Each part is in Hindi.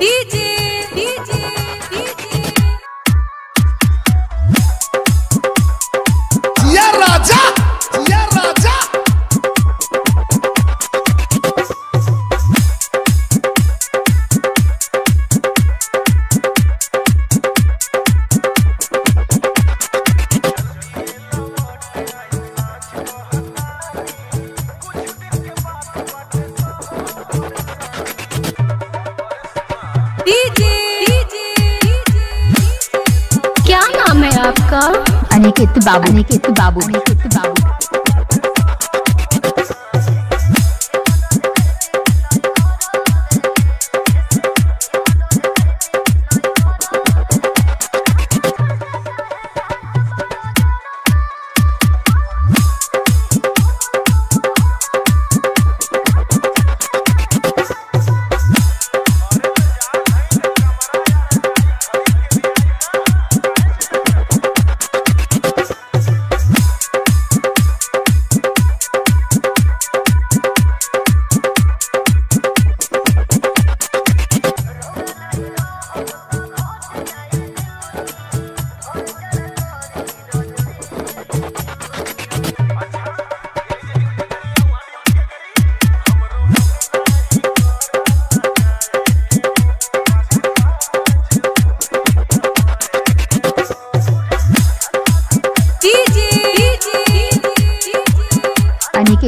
डीजे अनिकेत बाबू अनिकेत बाबू अनिकेत बाबू।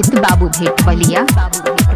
अनिकेत बाबू भेट बलिया। बाबू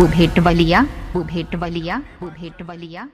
वो भेट बलिया।